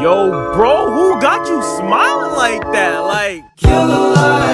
Yo, bro, who got you smiling like that? Like, Kill the light.